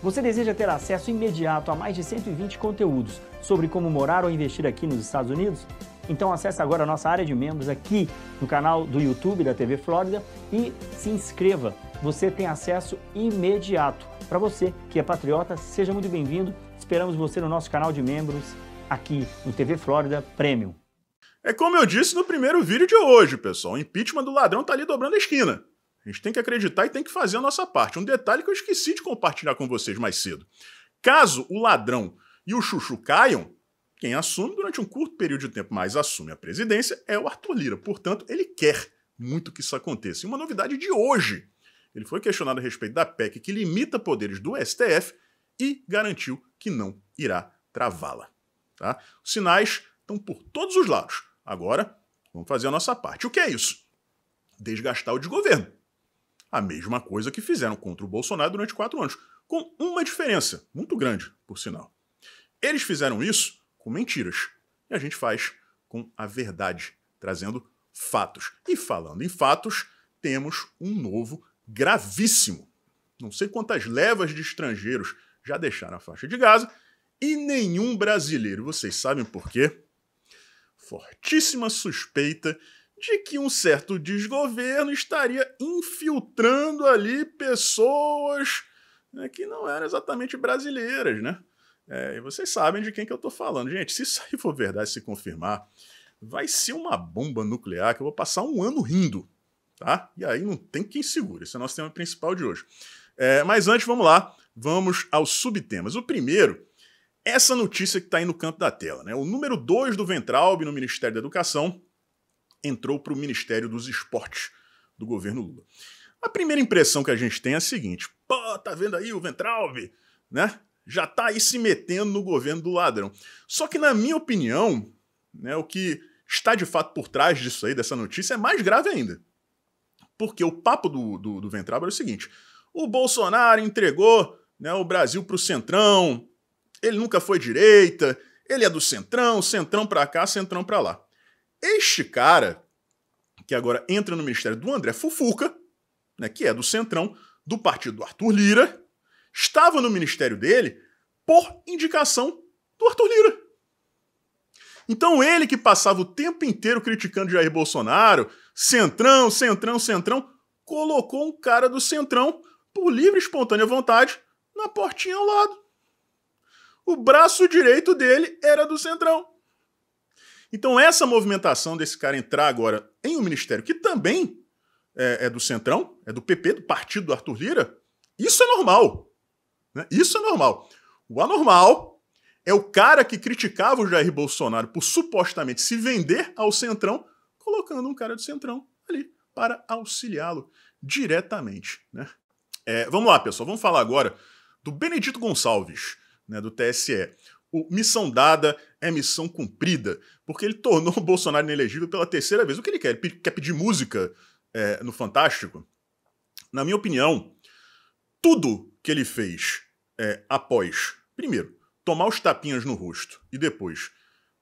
Você deseja ter acesso imediato a mais de 120 conteúdos sobre como morar ou investir aqui nos Estados Unidos? Então acesse agora a nossa área de membros aqui no canal do YouTube da TV Flórida e se inscreva. Você tem acesso imediato. Para você que é patriota, seja muito bem-vindo. Esperamos você no nosso canal de membros aqui no TV Flórida Premium. É como eu disse no primeiro vídeo de hoje, pessoal. O impeachment do ladrão tá ali dobrando a esquina. A gente tem que acreditar e tem que fazer a nossa parte. Um detalhe que eu esqueci de compartilhar com vocês mais cedo. Caso o ladrão e o chuchu caiam, quem assume durante um curto período de tempo, mas assume a presidência, é o Arthur Lira. Portanto, ele quer muito que isso aconteça. E uma novidade de hoje. Ele foi questionado a respeito da PEC que limita poderes do STF e garantiu que não irá travá-la. Tá? Os sinais estão por todos os lados. Agora, vamos fazer a nossa parte. O que é isso? Desgastar o desgoverno. A mesma coisa que fizeram contra o Bolsonaro durante quatro anos, com uma diferença muito grande, por sinal. Eles fizeram isso com mentiras. E a gente faz com a verdade, trazendo fatos. E falando em fatos, temos um novo gravíssimo. Não sei quantas levas de estrangeiros já deixaram a faixa de Gaza e nenhum brasileiro. Vocês sabem por quê? Fortíssima suspeita de que um certo desgoverno estaria infiltrando ali pessoas né, que não eram exatamente brasileiras, né? É, e vocês sabem de quem que eu estou falando. Gente, se isso aí for verdade, se confirmar, vai ser uma bomba nuclear que eu vou passar um ano rindo, tá? E aí não tem quem segure. Esse é o nosso tema principal de hoje. É, mas antes, vamos lá. Vamos aos subtemas. O primeiro, essa notícia que está aí no canto da tela. Né? O número 2 do Ventralb no Ministério da Educação entrou para o Ministério dos Esportes do governo Lula. A primeira impressão que a gente tem é a seguinte: pô, tá vendo aí o Ventralb, né? já está aí se metendo no governo do ladrão. Só que, na minha opinião, né, o que está de fato por trás disso aí, dessa notícia, é mais grave ainda. Porque o papo do, do, do Ventraba é o seguinte: o Bolsonaro entregou né, o Brasil para o Centrão, ele nunca foi direita, ele é do Centrão, Centrão para cá, Centrão para lá. Este cara, que agora entra no ministério do André Fufuca, né, que é do Centrão, do partido do Arthur Lira, estava no ministério dele por indicação do Arthur Lira. Então ele que passava o tempo inteiro criticando Jair Bolsonaro, centrão, centrão, centrão, colocou um cara do centrão por livre e espontânea vontade na portinha ao lado. O braço direito dele era do centrão. Então essa movimentação desse cara entrar agora em um ministério que também é, é do centrão, é do PP, do partido do Arthur Lira, isso é normal. Né? Isso é normal. O anormal é o cara que criticava o Jair Bolsonaro por supostamente se vender ao Centrão, colocando um cara do Centrão ali para auxiliá-lo diretamente. Né? É, vamos lá, pessoal, vamos falar agora do Benedito Gonçalves, né, do TSE. O missão dada é missão cumprida, porque ele tornou o Bolsonaro inelegível pela terceira vez. O que ele quer? Ele quer pedir música é, no Fantástico? Na minha opinião, tudo que ele fez é, após, primeiro, tomar os tapinhas no rosto e depois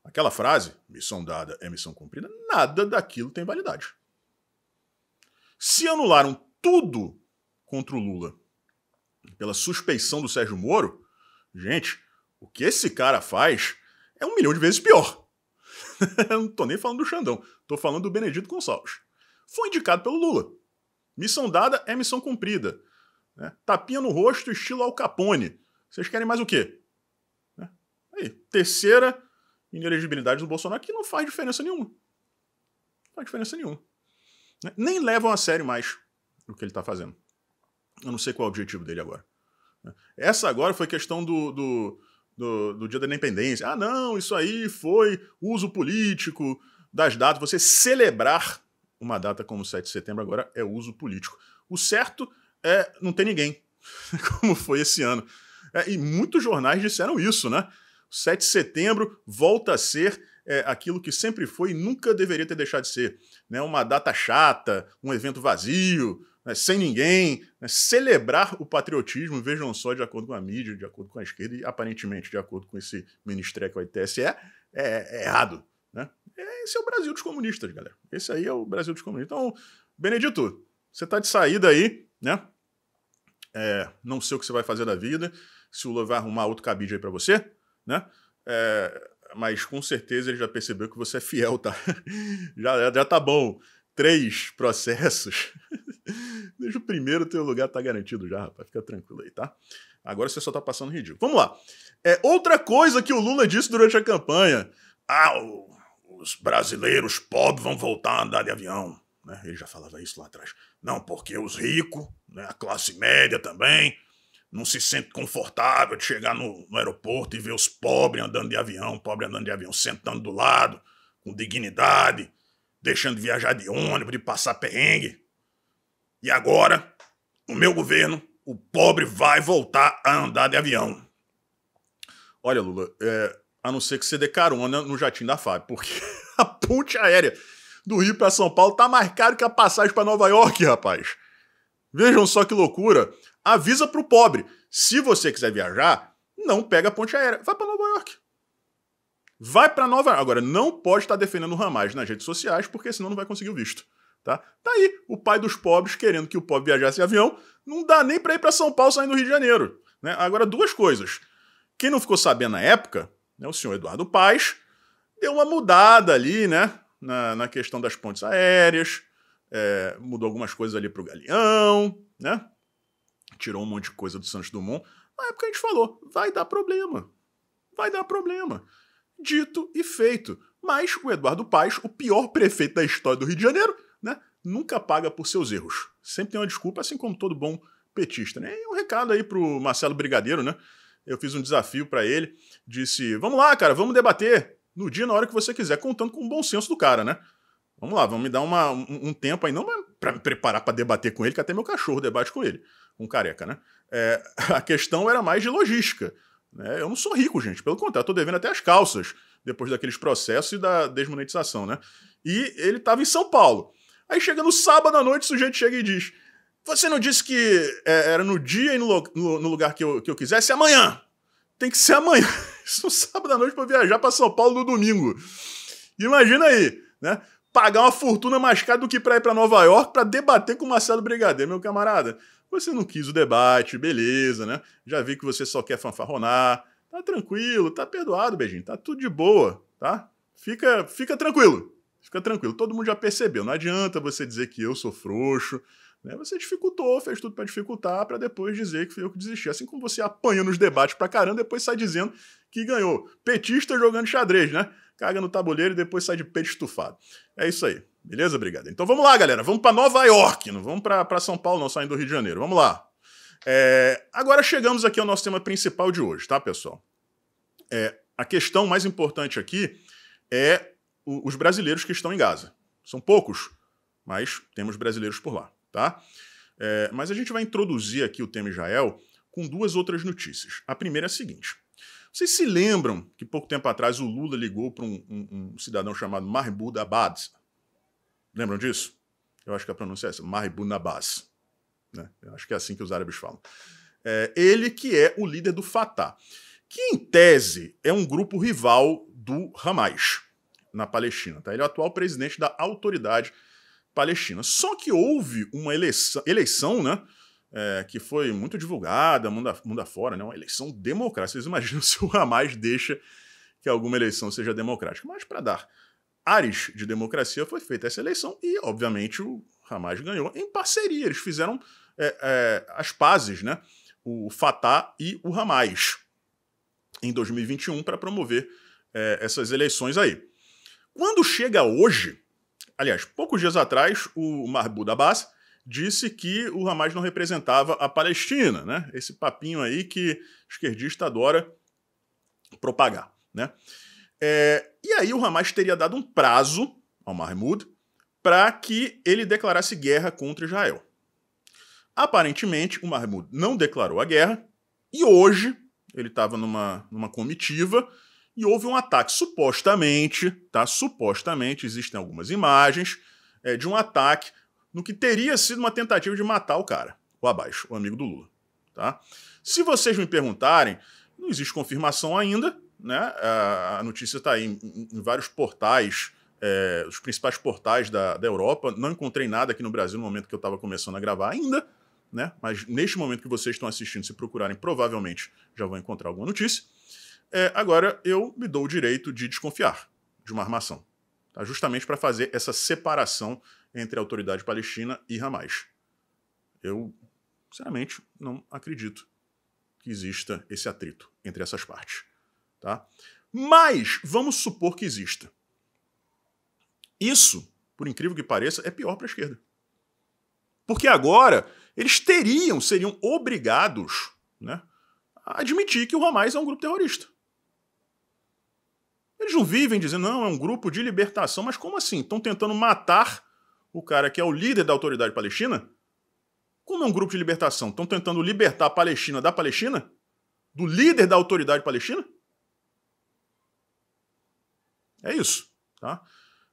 aquela frase, missão dada é missão cumprida, nada daquilo tem validade. Se anularam tudo contra o Lula pela suspeição do Sérgio Moro, gente, o que esse cara faz é um milhão de vezes pior. Não tô nem falando do Xandão, tô falando do Benedito Gonçalves. Foi indicado pelo Lula. Missão dada é missão cumprida. Né? Tapinha no rosto, estilo Al Capone. Vocês querem mais o quê? Né? Aí, terceira inelegibilidade do Bolsonaro, que não faz diferença nenhuma. Não faz diferença nenhuma. Né? Nem levam a sério mais o que ele está fazendo. Eu não sei qual é o objetivo dele agora. Né? Essa agora foi questão do, do, do, do Dia da Independência. Ah, não, isso aí foi uso político das datas. Você celebrar uma data como 7 de setembro agora é uso político. O certo é, não tem ninguém, como foi esse ano. É, e muitos jornais disseram isso, né? 7 de setembro volta a ser é, aquilo que sempre foi e nunca deveria ter deixado de ser. Né? Uma data chata, um evento vazio, né? sem ninguém. Né? Celebrar o patriotismo, vejam só, de acordo com a mídia, de acordo com a esquerda e aparentemente de acordo com esse ministério que é o TSE, é, é errado. Né? Esse é o Brasil dos comunistas, galera. Esse aí é o Brasil dos comunistas. Então, Benedito, você está de saída aí, né? É, não sei o que você vai fazer da vida, se o Lula vai arrumar outro cabide aí para você, né? É, mas com certeza ele já percebeu que você é fiel, tá? já, já tá bom. Três processos. Desde o primeiro teu lugar tá garantido já, rapaz. Fica tranquilo aí, tá? Agora você só tá passando ridículo. Vamos lá. É, outra coisa que o Lula disse durante a campanha. Ah, os brasileiros pobres vão voltar a andar de avião. Né? Ele já falava isso lá atrás. Não, porque os ricos, né, a classe média também, não se sente confortável de chegar no, no aeroporto e ver os pobres andando de avião, pobre andando de avião, sentando do lado, com dignidade, deixando de viajar de ônibus, de passar perrengue. E agora, o meu governo, o pobre vai voltar a andar de avião. Olha, Lula, é, a não ser que você dê carona no jatinho da FAB, porque a ponte aérea do Rio para São Paulo tá mais caro que a passagem para Nova York, rapaz. Vejam só que loucura. Avisa pro pobre, se você quiser viajar, não pega a ponte aérea, vai para Nova York. Vai para Nova. Agora, não pode estar defendendo o Ramais nas redes sociais, porque senão não vai conseguir o visto. Tá? tá aí, o pai dos pobres querendo que o pobre viajasse de avião, não dá nem para ir para São Paulo saindo do Rio de Janeiro. Né? Agora, duas coisas. Quem não ficou sabendo na época, né, o senhor Eduardo Paes, deu uma mudada ali, né? Na, na questão das pontes aéreas, é, mudou algumas coisas ali para o Galeão, né? Tirou um monte de coisa do Santos Dumont. Na época a gente falou, vai dar problema. Vai dar problema. Dito e feito. Mas o Eduardo Paes, o pior prefeito da história do Rio de Janeiro, né? Nunca paga por seus erros. Sempre tem uma desculpa, assim como todo bom petista, né? E um recado aí pro Marcelo Brigadeiro, né? Eu fiz um desafio para ele, disse: "Vamos lá, cara, vamos debater no dia na hora que você quiser, contando com o bom senso do cara, né? Vamos lá, vamos me dar uma, um, um tempo aí, não para me preparar para debater com ele, que até meu cachorro debate com ele, um careca, né? É, a questão era mais de logística. Né? Eu não sou rico, gente, pelo contrário, estou devendo até as calças depois daqueles processos e da desmonetização, né? E ele estava em São Paulo. Aí chega no sábado à noite, o sujeito chega e diz: Você não disse que é, era no dia e no, no, lugar que eu, que eu quisesse? Amanhã! Tem que ser amanhã. Isso no sábado à noite para viajar para São Paulo no domingo. Imagina aí, né? Pagar uma fortuna mais cara do que para ir para Nova York para debater com o Marcelo Brigadeiro, meu camarada. Você não quis o debate, beleza, né? Já vi que você só quer fanfarronar. Tá tranquilo, tá perdoado, beijinho. Tá tudo de boa, tá? Fica, fica tranquilo. Fica tranquilo. Todo mundo já percebeu. Não adianta você dizer que eu sou frouxo, né? Você dificultou, fez tudo para dificultar, para depois dizer que foi eu que desisti. Assim como você apanha nos debates pra caramba, depois sai dizendo que ganhou. Petista jogando xadrez, né? Caga no tabuleiro e depois sai de peito estufado. É isso aí. Beleza, obrigado. Então vamos lá, galera. Vamos para Nova York. Não vamos para São Paulo, não, saindo do Rio de Janeiro. Vamos lá. É, agora chegamos aqui ao nosso tema principal de hoje, tá, pessoal? É, a questão mais importante aqui é o, os brasileiros que estão em Gaza. São poucos, mas temos brasileiros por lá tá? É, mas a gente vai introduzir aqui o tema Israel com duas outras notícias. A primeira é a seguinte. Vocês se lembram que pouco tempo atrás o Lula ligou para um, um, um, cidadão chamado Mahmoud Abbas? Lembram disso? Eu acho que a pronúncia é essa, Mahmoud Abbas. Né? Eu acho que é assim que os árabes falam. É, ele que é o líder do Fatah, que em tese é um grupo rival do Hamas na Palestina. Tá? Ele é o atual presidente da autoridade Palestina. Só que houve uma eleição, eleição né? É, que foi muito divulgada, mundo, mundo afora, né? Uma eleição democrática. Vocês imaginam se o Hamas deixa que alguma eleição seja democrática. Mas para dar ares de democracia foi feita essa eleição e, obviamente, o Hamas ganhou em parceria. Eles fizeram é, é, as pazes, né? O Fatah e o Hamas em 2021 para promover é, essas eleições aí. Quando chega hoje, aliás, poucos dias atrás, o Mahmoud Abbas disse que o Hamas não representava a Palestina, né? Esse papinho aí que esquerdista adora propagar, né? É, e aí o Hamas teria dado um prazo ao Mahmoud para que ele declarasse guerra contra Israel. Aparentemente, o Mahmoud não declarou a guerra e hoje ele estava numa, numa comitiva e houve um ataque, supostamente, tá? Supostamente, existem algumas imagens é, de um ataque no que teria sido uma tentativa de matar o cara, o abaixo, o amigo do Lula, tá? Se vocês me perguntarem, não existe confirmação ainda, né? A, notícia está aí em, em, vários portais, é, os principais portais da, da Europa. Não encontrei nada aqui no Brasil no momento que eu estava começando a gravar ainda, né? Mas neste momento que vocês estão assistindo, se procurarem, provavelmente já vão encontrar alguma notícia. É, agora eu me dou o direito de desconfiar de uma armação, tá? justamente para fazer essa separação entre a autoridade palestina e Hamas. Eu, sinceramente, não acredito que exista esse atrito entre essas partes. Tá? Mas vamos supor que exista. Isso, por incrível que pareça, é pior para a esquerda. Porque agora eles teriam, seriam obrigados né, a admitir que o Hamas é um grupo terrorista. Eles não vivem dizendo, não, é um grupo de libertação, mas como assim? Estão tentando matar o cara que é o líder da autoridade palestina? Como é um grupo de libertação? Estão tentando libertar a Palestina da Palestina? Do líder da autoridade palestina? É isso, tá?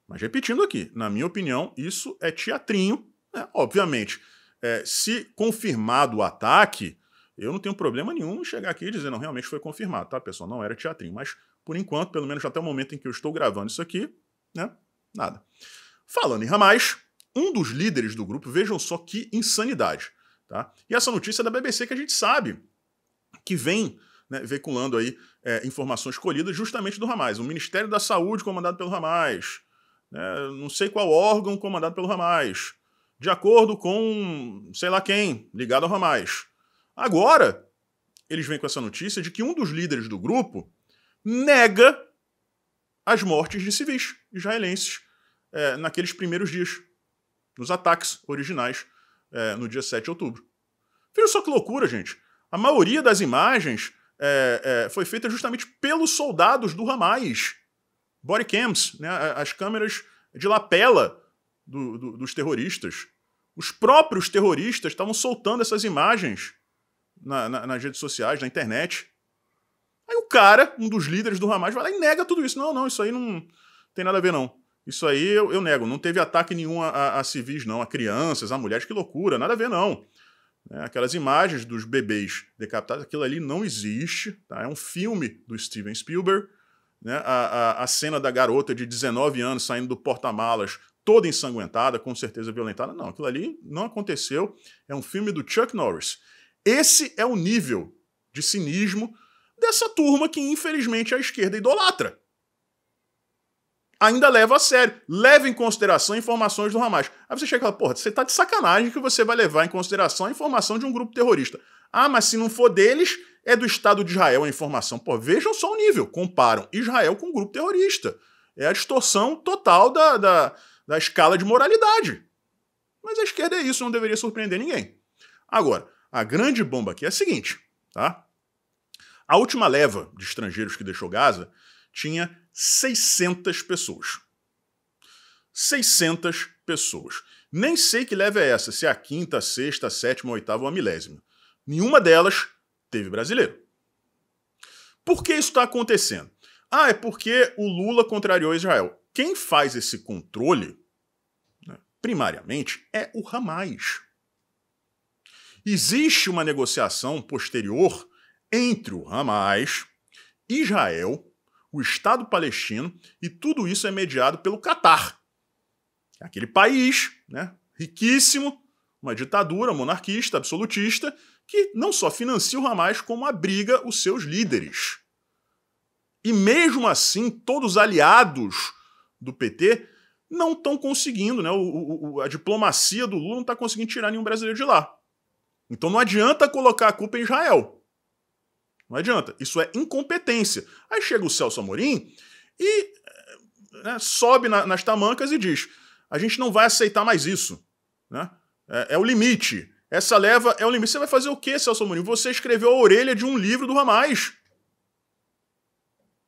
Mas repetindo aqui, na minha opinião, isso é teatrinho, né? obviamente. É, se confirmado o ataque, eu não tenho problema nenhum em chegar aqui e dizer, não, realmente foi confirmado, tá, pessoal? Não era teatrinho. Mas, por enquanto, pelo menos até o momento em que eu estou gravando isso aqui, né? Nada. Falando em Hamas, um dos líderes do grupo, vejam só que insanidade. Tá? E essa notícia é da BBC que a gente sabe que vem né, veiculando aí é, informações colhidas justamente do Hamas. O Ministério da Saúde comandado pelo Hamas, né, não sei qual órgão comandado pelo Hamas, de acordo com sei lá quem, ligado ao Hamas. Agora, eles vêm com essa notícia de que um dos líderes do grupo nega as mortes de civis israelenses é, naqueles primeiros dias nos ataques originais é, no dia 7 de outubro. Veja só que loucura, gente. A maioria das imagens é, é, foi feita justamente pelos soldados do Hamas. Body cams, né, as câmeras de lapela do, do, dos terroristas. Os próprios terroristas estavam soltando essas imagens na, na, nas redes sociais, na internet. Aí o cara, um dos líderes do Hamas, vai lá e nega tudo isso. Não, não, isso aí não tem nada a ver, não. Isso aí eu, eu nego. Não teve ataque nenhum a, a, a, civis, não, a crianças, a mulheres. Que loucura, nada a ver, não. É, aquelas imagens dos bebês decapitados, aquilo ali não existe. Tá? É um filme do Steven Spielberg. Né? A, a, a cena da garota de 19 anos saindo do porta-malas toda ensanguentada, com certeza violentada. Não, aquilo ali não aconteceu. É um filme do Chuck Norris. Esse é o nível de cinismo dessa turma que, infelizmente, a esquerda idolatra ainda leva a sério. Leva em consideração informações do Hamas. Aí você chega e fala, porra, você tá de sacanagem que você vai levar em consideração a informação de um grupo terrorista. Ah, mas se não for deles, é do Estado de Israel a informação. Pô, vejam só o nível. Comparam Israel com um grupo terrorista. É a distorção total da, da, da escala de moralidade. Mas a esquerda é isso, não deveria surpreender ninguém. Agora, a grande bomba aqui é a seguinte, tá? A última leva de estrangeiros que deixou Gaza tinha 600 pessoas. 600 pessoas. Nem sei que leva é essa, se é a quinta, a sexta, a sétima, a oitava ou a milésima. Nenhuma delas teve brasileiro. Por que isso está acontecendo? Ah, é porque o Lula contrariou Israel. Quem faz esse controle, né, primariamente, é o Hamas. Existe uma negociação posterior entre o Hamas, Israel o Estado palestino, e tudo isso é mediado pelo Catar. Aquele país, né, riquíssimo, uma ditadura monarquista, absolutista, que não só financia o Hamas, como abriga os seus líderes. E mesmo assim, todos os aliados do PT não estão conseguindo, né? O, o, a diplomacia do Lula não está conseguindo tirar nenhum brasileiro de lá. Então não adianta colocar a culpa em Israel. Não adianta. Isso é incompetência. Aí chega o Celso Amorim e né, sobe na, nas tamancas e diz: a gente não vai aceitar mais isso. Né? É, é, o limite. Essa leva é o limite. Você vai fazer o quê, Celso Amorim? Você escreveu a orelha de um livro do Ramais.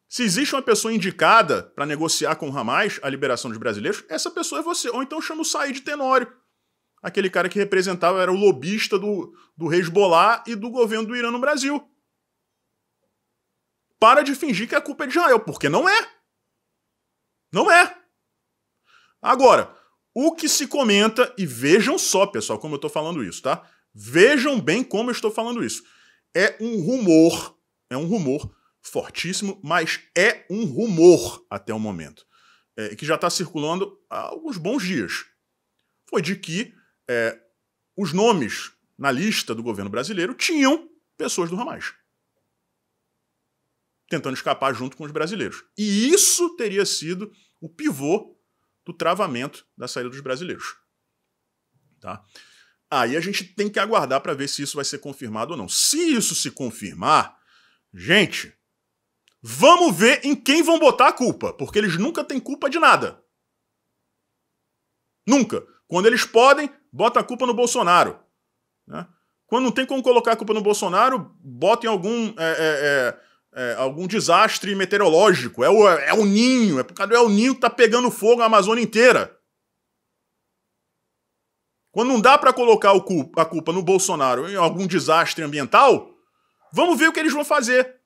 Se existe uma pessoa indicada para negociar com o Hamas a liberação dos brasileiros, essa pessoa é você. Ou então chama o Said Tenório, aquele cara que representava, era o lobista do, do Hezbollah e do governo do Irã no Brasil para de fingir que a culpa é de Israel, porque não é. Não é. Agora, o que se comenta, e vejam só, pessoal, como eu estou falando isso, tá? Vejam bem como eu estou falando isso. É um rumor, é um rumor fortíssimo, mas é um rumor até o momento, é, que já está circulando há alguns bons dias. Foi de que é, os nomes na lista do governo brasileiro tinham pessoas do Hamas. Tentando escapar junto com os brasileiros. E isso teria sido o pivô do travamento da saída dos brasileiros. Tá? Aí a gente tem que aguardar para ver se isso vai ser confirmado ou não. Se isso se confirmar, gente, vamos ver em quem vão botar a culpa, porque eles nunca têm culpa de nada. Nunca. Quando eles podem, bota a culpa no Bolsonaro. Né? Quando não tem como colocar a culpa no Bolsonaro, bota em algum, é, é, é, é algum desastre meteorológico. É o, é o ninho, é por causa do El Ninho que tá pegando fogo a Amazônia inteira. Quando não dá para colocar culpa, a culpa no Bolsonaro em algum desastre ambiental, vamos ver o que eles vão fazer.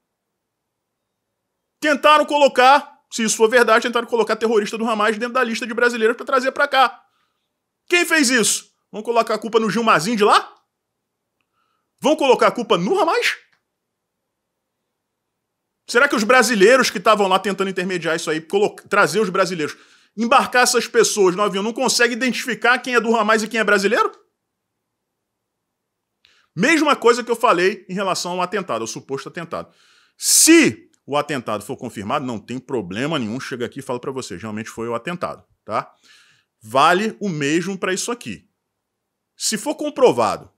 Tentaram colocar, se isso for verdade, tentaram colocar terrorista do Hamas dentro da lista de brasileiros para trazer para cá. Quem fez isso? Vão colocar a culpa no Gilmazinho de lá? Vão colocar a culpa no Hamas? Será que os brasileiros que estavam lá tentando intermediar isso aí, trazer os brasileiros, embarcar essas pessoas no avião, não consegue identificar quem é do Hamas e quem é brasileiro? Mesma coisa que eu falei em relação ao atentado, ao suposto atentado. Se o atentado for confirmado, não tem problema nenhum, chega aqui e fala para você, realmente foi o atentado, tá? Vale o mesmo para isso aqui. Se for comprovado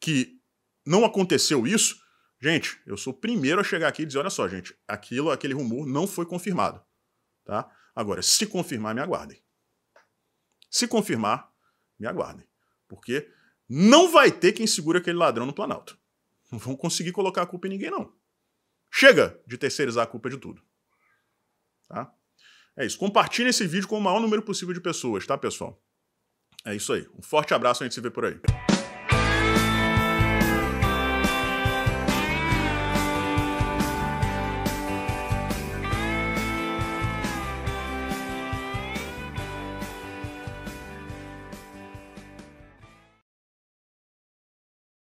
que não aconteceu isso, gente, eu sou o primeiro a chegar aqui e dizer, olha só, gente, aquilo, aquele rumor não foi confirmado, tá? Agora, se confirmar, me aguardem. Se confirmar, me aguardem. Porque não vai ter quem segure aquele ladrão no Planalto. Não vão conseguir colocar a culpa em ninguém, não. Chega de terceirizar a culpa de tudo. Tá? É isso. Compartilhe esse vídeo com o maior número possível de pessoas, tá, pessoal? É isso aí. Um forte abraço, a gente se vê por aí.